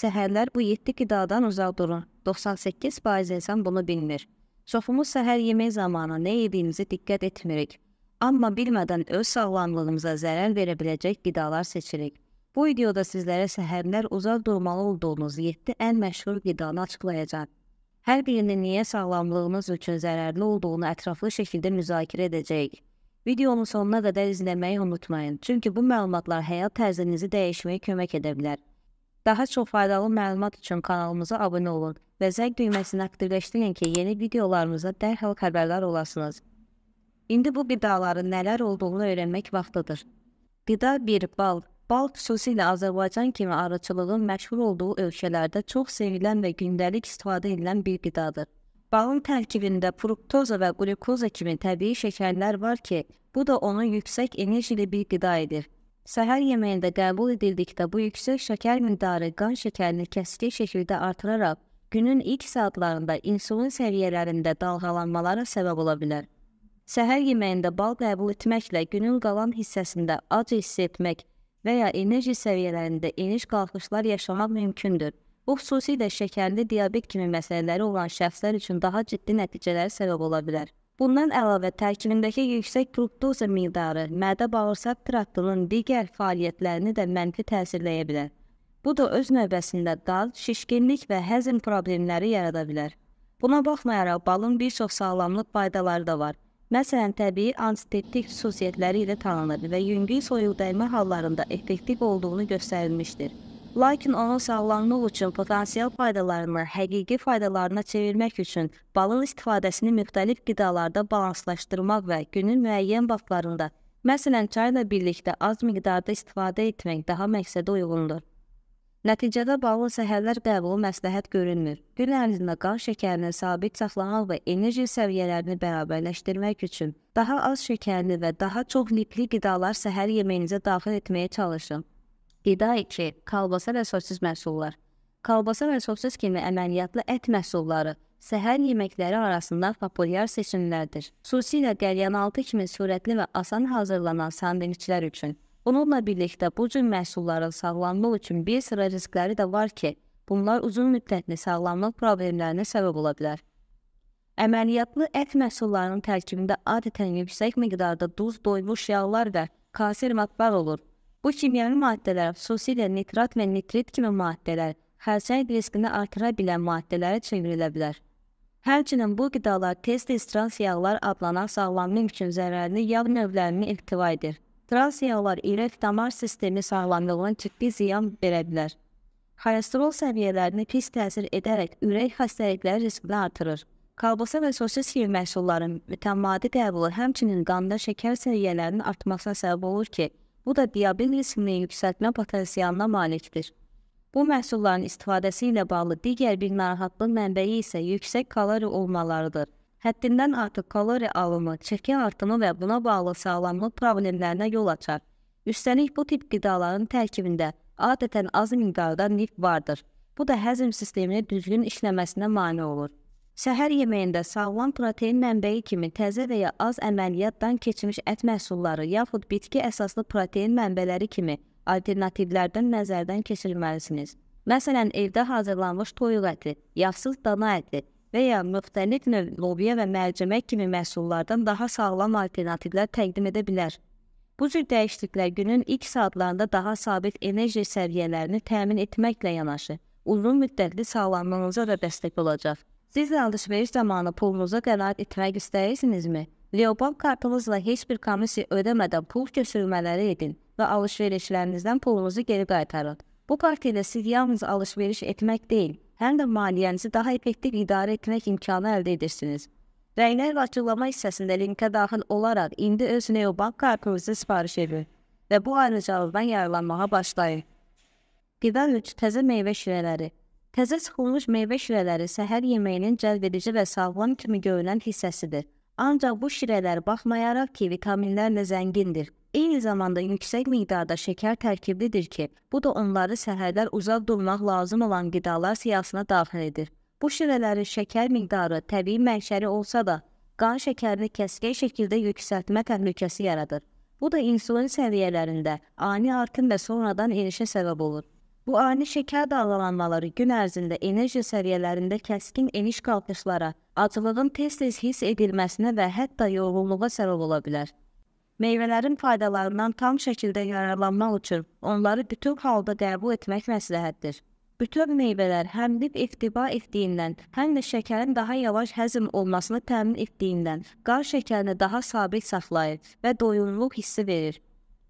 Səhərlər bu 7 qidadan uzaq durun. 98% insan bunu bilmir. Çoxumuz səhər yemək zamanı nə yediyimizi diqqət etmirik. Amma bilmədən öz sağlamlığımıza zərər verə biləcək qidalar seçirik. Bu videoda sizlərə səhərlər uzaq durmalı olduğunuz 7 ən məşhur qidanı açıqlayacağam. Hər birinin niyə sağlamlığınız üçün zərərli olduğunu ətraflı şəkildə müzakirə edəcəyik. Videonun sonuna qədər izləməyi unutmayın, çünki bu məlumatlar həyat tərzinizi dəyişməyə kömək edə bilər. Daha çox faydalı məlumat üçün kanalımıza abunə olun və zəng düyməsini aktivləşdirin ki, yeni videolarımıza dərhal xəbərdar olasınız. İndi bu qidaların nələr olduğunu öyrənmək vaxtıdır. Qida 1. Bal. Bal xüsusilə Azərbaycan kimi arıçılığın məşhur olduğu ölkələrdə çox sevilən və gündəlik istifadə edilən bir qidadır. Balın tərkibində fruktoza və qlukoza kimi təbii şəkərlər var ki, bu da onu yüksək enerjili bir qida edir. Səhər yeməyində qəbul edildikdə bu yüksək şəkər miqdarı qan şəkərini kəskin şəkildə artıraraq günün ilk saatlarında insulin səviyyələrində dalğalanmalara səbəb ola bilər. Səhər yeməyində bal qəbul etməklə günün qalan hissəsində ac hiss etmək və ya enerji səviyyələrində eniş-qalxışlar yaşamaq mümkündür. Bu xüsusilə şəkərli diabet kimi məsələləri olan şəxslər üçün daha ciddi nəticələrə səbəb ola bilər. Bundan əlavə tərkibindəki yüksək fruktoza miqdarı mədə-bağırsaq traktının digər fəaliyyətlərini də mənfi təsirləyə bilər. Bu da öz növbəsində dal, şişkinlik və həzm problemləri yarada bilər. Buna baxmayaraq balın bir çox sağlamlıq faydaları da var. Məsələn, təbii antiseptik xüsusiyyətləri ilə tanınır və yüngül soyuq dəymə hallarında effektiv olduğunu göstərilmişdir. Lakin onun sağlamlıq üçün potensial faydalarını həqiqi faydalarına çevirmək üçün balın istifadəsini müxtəlif qidalarda balanslaşdırmaq və günün müəyyən vaxtlarında, məsələn, çayla birlikdə az miqdarda istifadə etmək daha məqsədə uyğundur. Nəticədə balın səhərlər qəbulu məsləhət görünmür. Gün ərzində qan şəkərini sabit saxlamaq və enerji səviyyələrini bərabərləşdirmək üçün daha az şəkərli və daha çox lipli qidalar səhər yeməyinizə daxil etməyə çalışın. Qida 2. Kalbasa və sosis məhsullar. Kalbasa və sosis kimi əməliyyatlı ət məhsulları səhər yeməkləri arasında populyar seçimlərdir. Xüsusilə qəlyanaltı kimi sürətli və asan hazırlanan sandviçlər üçün. Bununla birlikdə bu cür məhsulların sağlamlıq üçün bir sıra riskləri də var ki, bunlar uzun müddətli sağlamlıq problemlərinə səbəb ola bilər. Əməliyyatlı ət məhsullarının tərkibində adətən yüksək miqdarda duz, doymuş yağlar və kasir matlar olur. Bu kimyəvi maddələr, xüsusilə nitrat və nitrit kimi maddələr, xərçəng riskini artıra bilən maddələrə çevrilə bilər. Həmçinin bu qidalar tez-tez trans yağlar adlanan sağlamlıq üçün zərərli yağ növlərini ehtiva edir. Trans yağlar ürək damar sistemi sağlamlığına ciddi ziyan verə bilər. Xolesterol səviyyələrini pis təsir edərək ürək xəstəlikləri riskini artırır. Kalbasa və sosis kimi məhsulların mütəmadi qəbulu həmçinin qanda şəkər səviyyələrinin artmasına səbəb olur ki, Bu da diabet riskini yüksəltmə potensialına malikdir. Bu məhsulların istifadəsi ilə bağlı digər bir narahatlıq mənbəyi isə yüksək kalori olmalarıdır. Həddindən artıq kalori alımı, çəki artımı və buna bağlı sağlamlıq problemlərinə yol açar. Üstəlik bu tip qidaların tərkibində adətən az miqdarda neft vardır. Bu da həzm sisteminin düzgün işləməsinə mane olur. Səhər yeməyində sağlam protein mənbəyi kimi təzə və ya az əməliyyatdan keçmiş ət məhsulları yaxud bitki əsaslı protein mənbələri kimi alternativlərdən nəzərdən keçirməlisiniz. Məsələn, evdə hazırlanmış toyuq əti, yağsız dana əti və ya müxtəlif növ lobya və mərcimək kimi məhsullardan daha sağlam alternativlər təqdim edə bilər. Bu cür dəyişikliklər günün ilk saatlarında daha sabit enerji səviyyələrini təmin etməklə yanaşı, uzun müddətli sağlamlığınıza da dəstək olacaq. Siz alış-veriş zamanı pulunuza qənaət etmək istəyirsinizmi? Leobank kartınızla heç bir komissiya ödəmədən pul köçürülmələri edin və alış-verişlərinizdən pulunuzu geri qaytarın. Bu kart ilə siz yalnız alış-veriş etmək deyil, həm də maliyyənizi daha effektiv idarə etmək imkanı əldə edirsiniz. Rəylər açıqlama hissəsində linkə daxil olaraq indi öz Neobank kartınızı sifariş edin və bu ayrıcalıqdan yararlanmağa başlayın. Qida 3. Təzə meyvə şirələri Təzə sıxılmış meyvə şirələri səhər yeməyinin cəlbedici və sağlam kimi görünən hissəsidir. Ancaq bu şirələr baxmayaraq ki, vitaminlərlə zəngindir. Eyni zamanda yüksək miqdarda şəkər tərkiblidir ki, bu da onları səhərlər uzaq durmaq lazım olan qidalar siyahısına daxil edir. Bu şirələrin şəkər miqdarı təbii mənşəri olsa da, qan şəkərini kəskin şəkildə yüksəltmə təhlükəsi yaradır. Bu da insulin səviyyələrində ani artım və sonradan enişə səbəb olur. Bu ani şəkər dalgalanmaları gün ərzində enerji səviyyələrində kəskin eniş qalxışlara, acılığın tez-tez hiss edilməsinə və hətta yorğunluğa səbəb ola bilər. Meyvələrin faydalarından tam şəkildə yararlanmaq üçün onları bütün halda qəbul etmək məsləhətdir. Bütün meyvələr həm lif iftiba etdiyindən, həm də şəkərin daha yavaş həzm olmasını təmin etdiyindən qan şəkərini daha sabit saxlayır və doyumluluq hissi verir.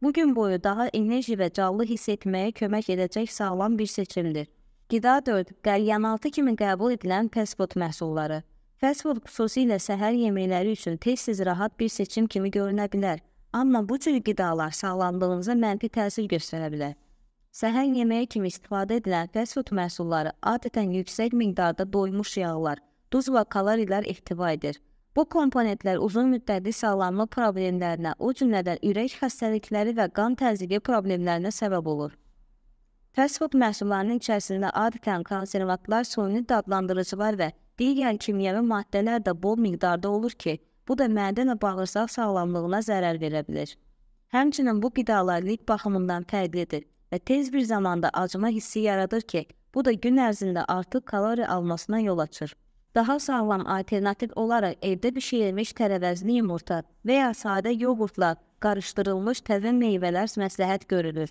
Bu gün boyu daha enerji və canlı hiss etməyə kömək edəcək sağlam bir seçimdir. Qida 4. Qəlyanaltı kimi qəbul edilən fast food məhsulları. Fast food xüsusilə səhər yeməkləri üçün tez-tez rahat bir seçim kimi görünə bilər. Amma bu cür qidalar sağlamlığınıza mənfi təsir göstərə bilər. Səhər yeməyi kimi istifadə edilən fast food məhsulları adətən yüksək miqdarda doymuş yağlar, duz və kalorilər ehtiva edir. Bu komponentlər uzun müddətli sağlamlıq problemlərinə, o cümlədən ürək xəstəlikləri və qan təzyiqi problemlərinə səbəb olur. Fast food məhsullarının içərisində adətən konservatlar, suni dadlandırıcılar və digər kimyəvi maddələr də bol miqdarda olur ki, bu da mədə və bağırsaq sağlamlığına zərər verə bilər. Həmçinin bu qidalar lif baxımından fərqlidir və tez bir zamanda acıma hissi yaradır ki, bu da gün ərzində artıq kalori almasına yol açır. Daha sağlam alternativ olaraq evdə bişirilmiş tərəvəzli yumurta və ya sadə yoğurtla qarışdırılmış təzə meyvələr məsləhət görülür.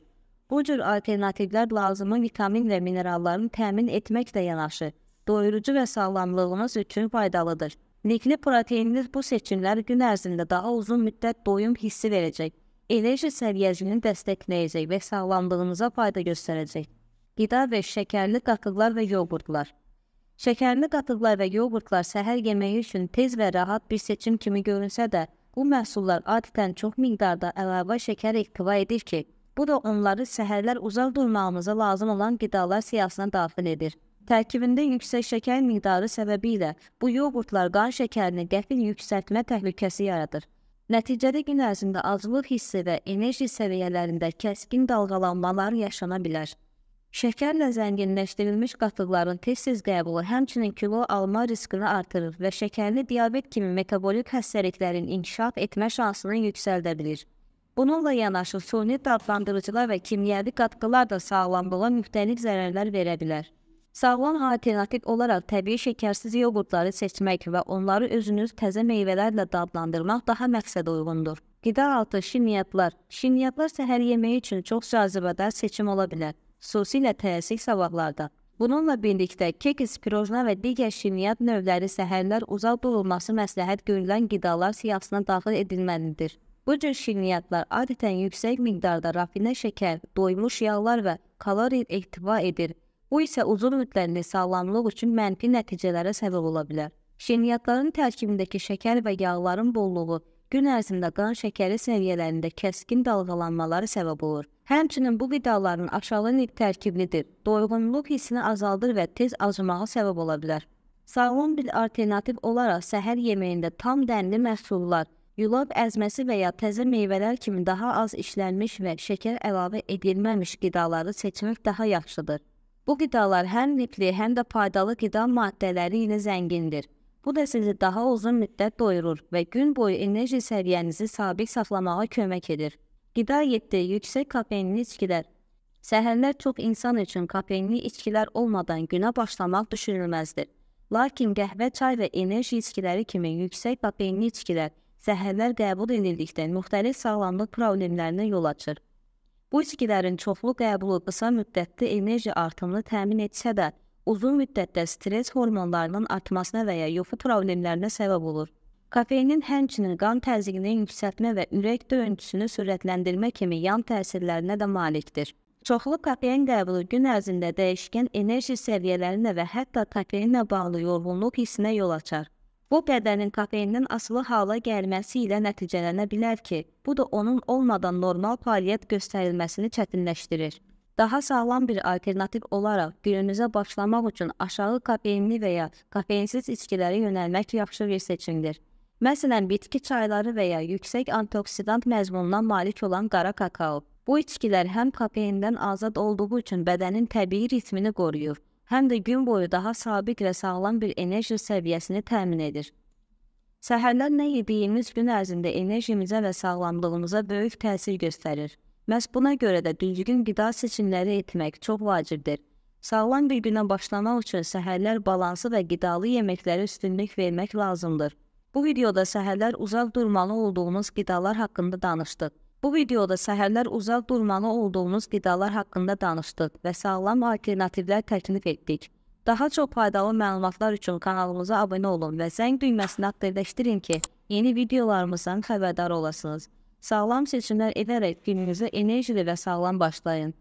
Bu cür alternativlər lazımi vitamin və minerallarını təmin etməklə yanaşı, doyurucu və sağlamlığınız üçün faydalıdır. Likli proteinli bu seçimlər gün ərzində daha uzun müddət doyum hissi verəcək, enerji səviyyəsini dəstəkləyəcək və sağlamlığınıza fayda göstərəcək. Qida və şəkərli qatıqlar və yoğurtlar Şəkərli qatıqlar və yoğurtlar səhər yeməyi üçün tez və rahat bir seçim kimi görünsə də, bu məhsullar adətən çox miqdarda əlavə şəkər ehtiva edir ki, bu da onları səhərlər uzaq durmağımıza lazım olan qidalar siyahısına daxil edir. Tərkibində yüksək şəkər miqdarı səbəbilə bu yoğurtlar qan şəkərini qəfil yüksəltmə təhlükəsi yaradır. Nəticədə gün ərzində aclıq hissi və enerji səviyyələrində kəskin dalğalanmalar yaşana bilər. Şəkərlə zənginləşdirilmiş qatıqların tez-tez qəbulu həmçinin kilo alma riskini artırır və şəkərli diabet kimi metabolik xəstəliklərin inkişaf etmə şansını yüksəldə bilir. Bununla yanaşı suni dadlandırıcılar və kimyəvi qatqılar da sağlamlığa müxtəlif zərərlər verə bilər. Sağlam alternativ olaraq təbii şəkərsiz yoğurtları seçmək və onları özünüz təzə meyvələrlə dadlandırmaq daha məqsədə uyğundur. Qida altı şirniyyatlar. Şirniyyatlar səhər yeməyi üçün çox cazibədar seçim ola bilər xüsusilə tələsik sabahlarda. Bununla birlikdə kekis, pirojna və digər şirniyyat növləri səhərlər uzaq durulması məsləhət görülən qidalar siyahısına daxil edilməlidir. Bu cür şirniyyatlar adətən yüksək miqdarda rafinə şəkər, doymuş yağlar və kalori ehtiva edir. Bu isə uzun müddətli sağlamlıq üçün mənfi nəticələrə səbəb ola bilər. Şirniyyatların tərkibindəki şəkər və yağların bolluğu gün ərzində qan şəkəri səviyyələrində kəskin dalğalanmaları səbəb olur. Həmçinin bu qidaların aşağı nip tərkiblidir. Doyğunluq hissini azaldır və tez acımağa səbəb ola bilər. Sağlam bir alternativ olaraq səhər yeməyində tam dənli məhsullar, yulaf əzməsi və ya təzə meyvələr kimi daha az işlənmiş və şəkər əlavə edilməmiş qidaları seçmək daha yaxşıdır. Bu qidalar həm lifli, həm də faydalı qida maddələri ilə zəngindir. Bu da sizi daha uzun müddət doyurur və gün boyu enerji səviyyənizi sabit saxlamağa kömək edir. Qida 7. Yüksək kafeinli içkilər. Səhərlər çox insan üçün kafeinli içkilər olmadan günə başlamaq düşünülməzdir. Lakin qəhvə, çay və enerji içkiləri kimi yüksək kafeinli içkilər səhərlər qəbul edildikdə müxtəlif sağlamlıq problemlərinə yol açır. Bu içkilərin çoxlu qəbulu qısa müddətli enerji artımını təmin etsə də, uzun müddətdə stress hormonlarının artmasına və ya yuxu problemlərinə səbəb olur. Kofeinin həmçinin qan təzyiqini yüksəltmə və ürək döyüntüsünü sürətləndirmə kimi yan təsirlərinə də malikdir. Çoxlu kofein qəbulu gün ərzində dəyişkən enerji səviyyələrinə və hətta kofeinlə bağlı yorğunluq hissinə yol açar. Bu bədənin kofeindən asılı hala gəlməsi ilə nəticələnə bilər ki, bu da onun olmadan normal fəaliyyət göstərilməsini çətinləşdirir. Daha sağlam bir alternativ olaraq gününüzə başlamaq üçün aşağı kofeinli və ya kofeinsiz içkilərə yönəlmək yaxşı bir seçimdir. Məsələn, bitki çayları və ya yüksək antioksidant məzmununa malik olan qara kakao. Bu içkilər həm kofeindən azad olduğu üçün bədənin təbii ritmini qoruyur, həm də gün boyu daha sabit və sağlam bir enerji səviyyəsini təmin edir. Səhərlər nə yediyimiz gün ərzində enerjimizə və sağlamlığımıza böyük təsir göstərir. Məhz buna görə də düzgün qida seçimləri etmək çox vacibdir. Sağlam bir günə başlamaq üçün səhərlər balansı və qidalı yeməklərə üstünlük vermək lazımdır. Bu videoda səhərlər uzaq durmalı olduğumuz qidalar haqqında danışdıq. Bu videoda səhərlər uzaq durmalı olduğumuz qidalar haqqında danışdıq və sağlam alternativlər təklif etdik. Daha çox faydalı məlumatlar üçün kanalımıza abunə olun və zəng düyməsini aktivləşdirin ki, yeni videolarımızdan xəbərdar olasınız. Sağlam seçimlər edərək gününüzə enerjili və sağlam başlayın.